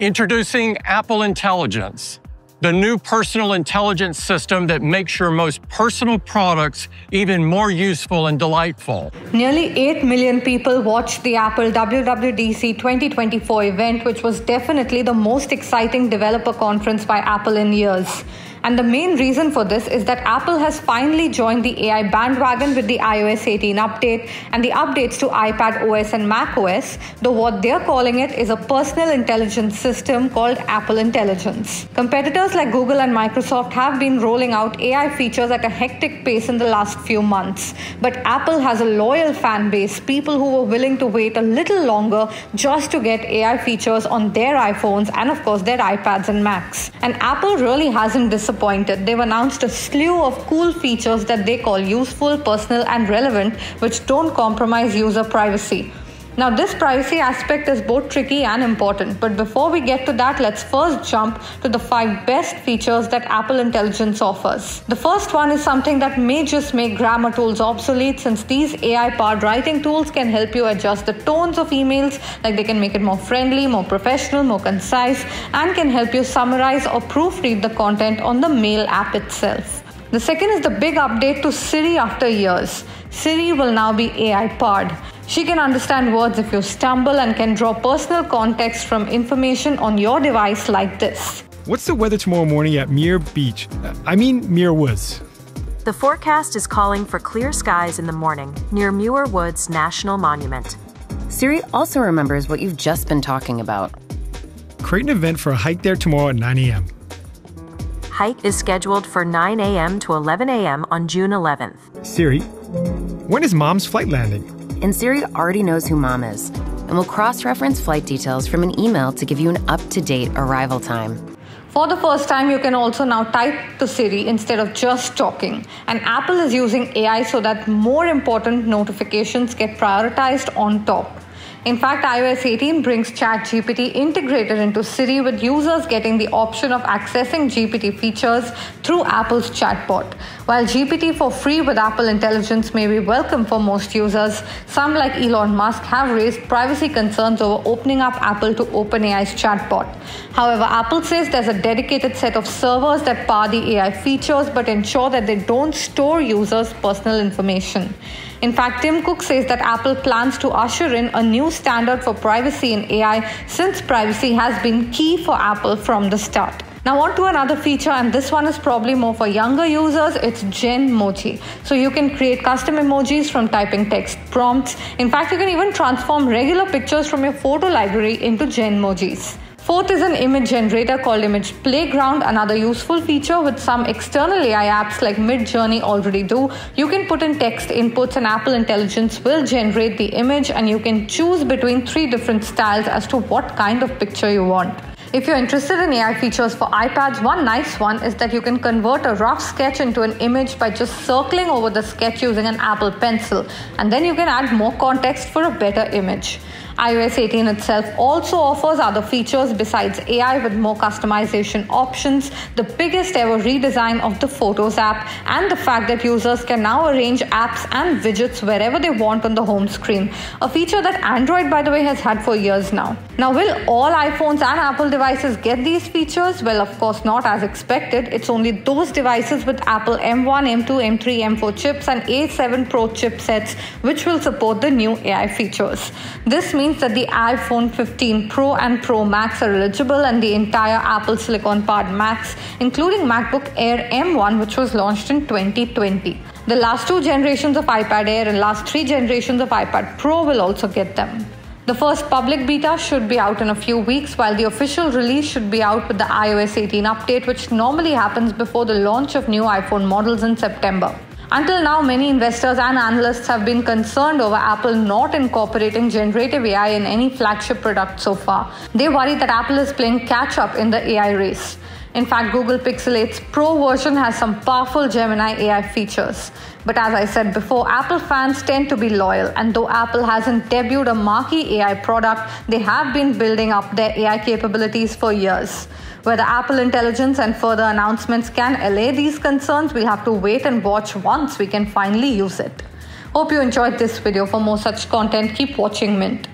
Introducing Apple Intelligence, the new personal intelligence system that makes your most personal products even more useful and delightful. Nearly 8 million people watched the Apple WWDC 2024 event, which was definitely the most exciting developer conference by Apple in years. And the main reason for this is that Apple has finally joined the AI bandwagon with the iOS 18 update and the updates to iPad OS and Mac OS, though what they're calling it is a personal intelligence system called Apple Intelligence. Competitors like Google and Microsoft have been rolling out AI features at a hectic pace in the last few months, but Apple has a loyal fan base, people who were willing to wait a little longer just to get AI features on their iPhones and of course their iPads and Macs. And Apple really hasn't disappointed. They've announced a slew of cool features that they call useful, personal, and relevant, which don't compromise user privacy. Now, this privacy aspect is both tricky and important, but before we get to that, let's first jump to the five best features that Apple Intelligence offers. The first one is something that may just make grammar tools obsolete since these AI powered writing tools can help you adjust the tones of emails, like they can make it more friendly, more professional, more concise, and can help you summarize or proofread the content on the mail app itself. The second is the big update to Siri after years. Siri will now be AI powered. She can understand words if you stumble and can draw personal context from information on your device like this. What's the weather tomorrow morning at Muir Beach? I mean, Muir Woods. The forecast is calling for clear skies in the morning near Muir Woods National Monument. Siri also remembers what you've just been talking about. Create an event for a hike there tomorrow at 9 a.m. Hike is scheduled for 9 a.m. to 11 a.m. on June 11th. Siri, when is mom's flight landing? and Siri already knows who mom is and will cross reference flight details from an email to give you an up to date arrival time. For the first time, you can also now type to Siri instead of just talking. And Apple is using AI so that more important notifications get prioritized on top. In fact, iOS 18 brings ChatGPT integrated into Siri with users getting the option of accessing GPT features through Apple's chatbot. While GPT for free with Apple Intelligence may be welcome for most users, some like Elon Musk have raised privacy concerns over opening up Apple to OpenAI's chatbot. However, Apple says there's a dedicated set of servers that power the AI features but ensure that they don't store users' personal information. In fact, Tim Cook says that Apple plans to usher in a new standard for privacy in AI since privacy has been key for Apple from the start. Now on to another feature and this one is probably more for younger users, it's Genmoji. So you can create custom emojis from typing text prompts. In fact, you can even transform regular pictures from your photo library into Genmojis. Fourth is an image generator called Image Playground, another useful feature with some external AI apps like Midjourney already do. You can put in text inputs and Apple Intelligence will generate the image and you can choose between three different styles as to what kind of picture you want. If you're interested in AI features for iPads, one nice one is that you can convert a rough sketch into an image by just circling over the sketch using an Apple Pencil, and then you can add more context for a better image iOS 18 itself also offers other features besides AI with more customization options, the biggest ever redesign of the Photos app, and the fact that users can now arrange apps and widgets wherever they want on the home screen. A feature that Android, by the way, has had for years now. Now, will all iPhones and Apple devices get these features? Well, of course, not as expected. It's only those devices with Apple M1, M2, M3, M4 chips and A7 Pro chipsets which will support the new AI features. This means means that the iPhone 15 Pro and Pro Max are eligible and the entire Apple Silicon powered Macs, including MacBook Air M1, which was launched in 2020. The last two generations of iPad Air and last three generations of iPad Pro will also get them. The first public beta should be out in a few weeks, while the official release should be out with the iOS 18 update, which normally happens before the launch of new iPhone models in September. Until now, many investors and analysts have been concerned over Apple not incorporating generative AI in any flagship product so far. They worry that Apple is playing catch up in the AI race. In fact, Google Pixel 8's Pro version has some powerful Gemini AI features. But as I said before, Apple fans tend to be loyal, and though Apple hasn't debuted a marquee AI product, they have been building up their AI capabilities for years. Whether Apple Intelligence and further announcements can allay these concerns, we'll have to wait and watch once we can finally use it. Hope you enjoyed this video. For more such content, keep watching Mint.